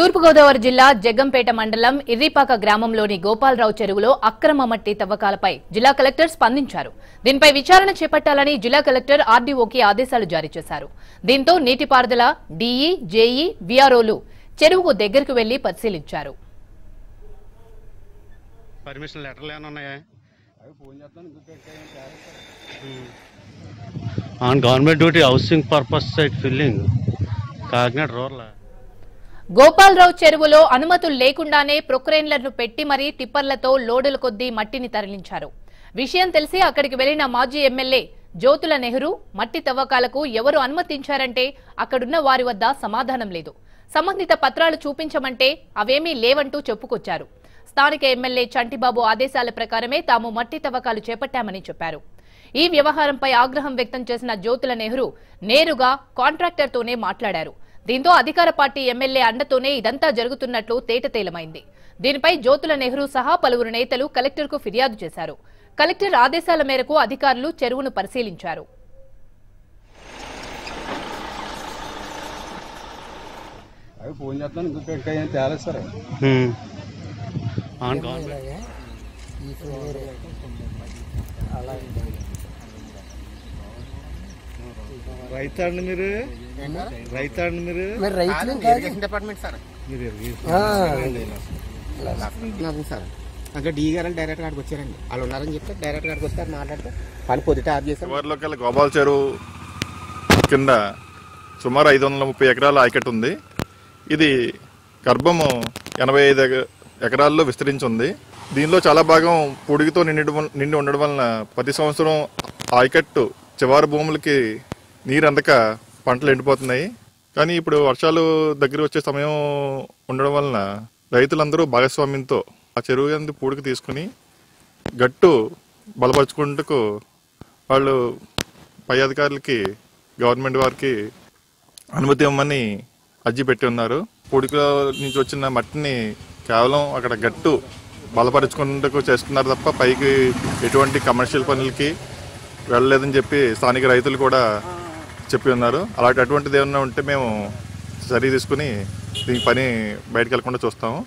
తూర్పుగోదావరి జిల్లా జగ్గంపేట మండలం ఇర్రిపాక గ్రామంలోని గోపాలరావు చెరువులో అక్రమ మట్టి తవ్వకాలపై జిల్లా కలెక్టర్ స్పందించారు. దీనిపై విచారణ చేపట్టాలని జిల్లా కలెక్టర్ ఆర్డీఓకి ఆదేశాలు జారీ చేశారు. దీంతో నీటిపారుదల డీఈ జేఈ వీఆర్ఓలు చెరువుకు దగ్గరకు వెళ్ళి పరిశీలించారు. పర్మిషన్ లెటర్లు on government duty housing purpose site filling Kakinada rural. Gopalarao చెరువులో అనుమతులు లేకుండానే ప్రొక్రెయిన్లను పెట్టి మరీ టిప్పర్లతో లోడుల కొద్దీ మట్టిని తరలించారు. విషయం తెలిసి అక్కడికి వెళ్ళిన మాజీ ఎమ్మెల్యే జ్యోతుల నెహ్రూ మట్టి తవ్వకాలకు ఎవరు అనుమతించారంటే అక్కడున్న వారి వద్ద సమాధానం లేదు. సంబంధిత పత్రాలు చూపించమంటే అవేమీ లేవంటూ చెప్పుకొచ్చారు. స్థానిక ఎమ్మెల్యే చంటిబాబు ఆదేశాల ప్రకారమే తాము మట్టి తవ్వకాలు చేపట్టామని చెప్పారు. ఈ వ్యవహారంపై ఆగ్రహం వ్యక్తం చేసిన జ్యోతుల నెహ్రూ నేరుగా కాంట్రాక్టర్తోనే మాట్లాడారు. దీంతో అధికార పార్టీ ఎమ్మెల్యే అండతోనే ఇదంతా జరుగుతున్నట్లు తేటతేలమైంది దీనిపై జ్యోతుల నెహ్రూ సహా పలువురు నేతలు కలెక్టర్కు ఫిర్యాదు చేశారు. కలెక్టర్ ఆదేశాల మేరకు అధికారులు చెరువును పరిశీలించారు. అవి ఫోన్ చేస్తాను ఇంకా ఇంకా ఏం తేలేదు సార్. ఆన్ రైతాండి మీరు? రైతాండి మీరు? మరి రైతులు ఇరిగేషన్ డిపార్ట్మెంట్ సార్. మీరు సార్. ఇంకా డీ గారు డైరెక్ట్ గారికి వచ్చారండి. వాళ్ళు ఉన్నారని చెప్తే డైరెక్ట్ గారికి వస్తారు మాట్లాడితే పని పొద్దుట ఆఫ్ శివారులోకి వెళ్ళి గోపాల చెరువు కింద సుమారు ఐదు వందల ముప్పై ఎకరాల ఆయకట్టు ఉంది. ఇది గర్భము ఎనభై ఐదు ఎక- ఎకరాల్లో విస్తరించి ఉంది దీనిలో చాలా భాగం పొడిగితో నిండి నిండి ఉండడం వలన ప్రతి సంవత్సరం ఆయకట్టు చివరి భూములకి నీరు అందక పంటలు ఎండిపోతున్నాయి. కానీ ఇప్పుడు వర్షాలు దగ్గర వచ్చే సమయం ఉండడం వలన రైతులందరూ భాగస్వామ్యంతో ఆ చెరువు అందు పూడికి తీసుకుని గట్టు బలపరుచుకుంటకు వాళ్ళు పై అధికారులకి గవర్నమెంట్ వారికి అనుమతి ఇవ్వమని అర్జీ పెట్టి ఉన్నారు. పూడికలో నుంచి వచ్చిన మట్టిని కేవలం అక్కడ గట్టు బలపరుచుకుంటకు చేస్తున్నారు తప్ప పైకి ఎటువంటి కమర్షియల్ పనులకి వెళ్ళలేదని చెప్పి స్థానిక రైతులు కూడా చెప్పి ఉన్నారు. అలాంటి అటువంటిది ఏమన్నా ఉంటే మేము చర్య తీసుకుని దీని పని బయటకు వెళ్ళకుండా చూస్తాము.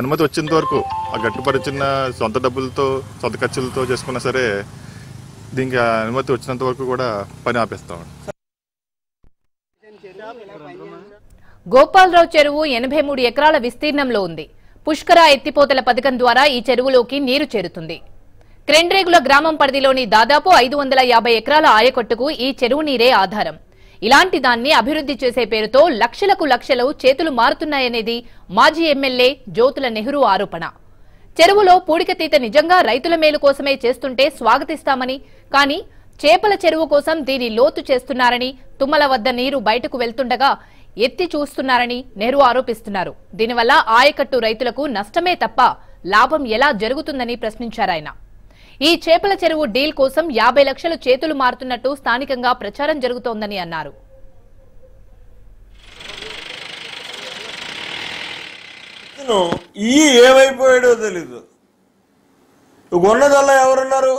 అనుమతి వచ్చేంత వరకు ఆ గట్టుపరిచిన సొంత డబ్బులతో సొంత ఖర్చులతో చేసుకున్నా సరే దీనికి అనుమతి వచ్చినంత వరకు కూడా పని ఆపేస్తాం గోపాలరావు చెరువు ఎనభై మూడు ఎకరాల విస్తీర్ణంలో ఉంది. పుష్కర ఎత్తిపోతల పథకం ద్వారా ఈ చెరువులోకి నీరు చేరుతుంది. క్రెండ్రేగుల గ్రామం పరిధిలోని దాదాపు ఐదు వందల యాభై ఎకరాల ఆయకట్టుకు ఈ చెరువు నీరే ఆధారం. ఇలాంటి దాన్ని అభివృద్ధి చేసే పేరుతో లక్షలకు లక్షలు చేతులు మారుతున్నాయనేది మాజీ ఎమ్మెల్యే జ్యోతుల నెహ్రూ ఆరోపణ. చెరువులో పూడికతీత నిజంగా రైతుల మేలు కోసమే చేస్తుంటే స్వాగతిస్తామని కానీ చేపల చెరువు కోసం దీని లోతు చేస్తున్నారని తుమ్మల వద్ద నీరు బయటకు వెళ్తుండగా ఎత్తి చూస్తున్నారని నెహ్రూ ఆరోపిస్తున్నారు. దీనివల్ల ఆయకట్టు రైతులకు నష్టమే తప్ప లాభం ఎలా జరుగుతుందని ప్రశ్నించారాయన. ఈ చేపల చెరువు డీల్ కోసం యాభై లక్షలు చేతులు మారుతున్నట్టు స్థానికంగా ప్రచారం జరుగుతోందని అన్నారు. ఈ ఏమైపోయాడో తెలీదు. ఉన్నదల్లా ఎవరున్నారు?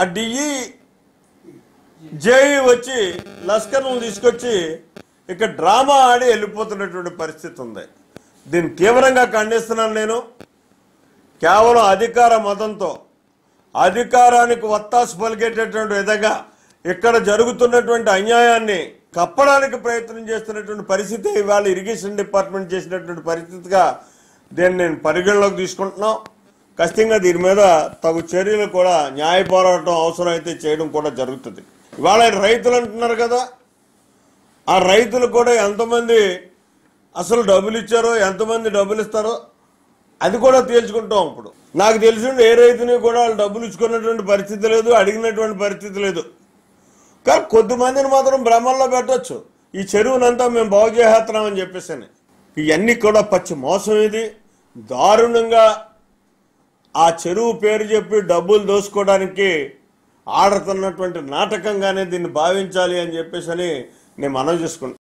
ఆ డిఈ జేఈ వచ్చి లస్కర్ను తీసుకొచ్చి ఇక్కడ డ్రామా ఆడి వెళ్ళిపోతున్నటువంటి పరిస్థితి ఉంది. దీన్ని తీవ్రంగా ఖండిస్తున్నాను నేను. కేవలం అధికార మతంతో అధికారానికి వత్తాసు పలికేటటువంటి విధంగా ఇక్కడ జరుగుతున్నటువంటి అన్యాయాన్ని కప్పడానికి ప్రయత్నం చేస్తున్నటువంటి పరిస్థితి ఇవాళ ఇరిగేషన్ డిపార్ట్మెంట్ చేసినటువంటి పరిస్థితిగా దీన్ని నేను పరిగణలోకి తీసుకుంటున్నాం. ఖచ్చితంగా దీని మీద తగు చర్యలు కూడా న్యాయ పోరాటం అవసరం అయితే చేయడం కూడా జరుగుతుంది. ఇవాళ రైతులు అంటున్నారు కదా ఆ రైతులు కూడా ఎంతమంది అసలు డబ్బులు ఇచ్చారో ఎంతమంది డబ్బులు ఇస్తారో అది కూడా తేల్చుకుంటాం ఇప్పుడు నాకు తెలిసి ఏ రైతుని కూడా వాళ్ళు డబ్బులు ఇచ్చుకున్నటువంటి పరిస్థితి లేదు అడిగినటువంటి పరిస్థితి లేదు. కానీ కొద్దిమందిని మాత్రం భ్రమంలో పెట్టవచ్చు ఈ చెరువునంతా మేము బాగు చేసేస్తున్నామని చెప్పేసి ఇవన్నీ కూడా పచ్చి మోసం ఇది. దారుణంగా ఆ చెరువు పేరు చెప్పి డబ్బులు దోసుకోవడానికి ఆడుతున్నటువంటి నాటకంగానే దీన్ని భావించాలి అని చెప్పేసి నేను మనం చేసుకుంటాను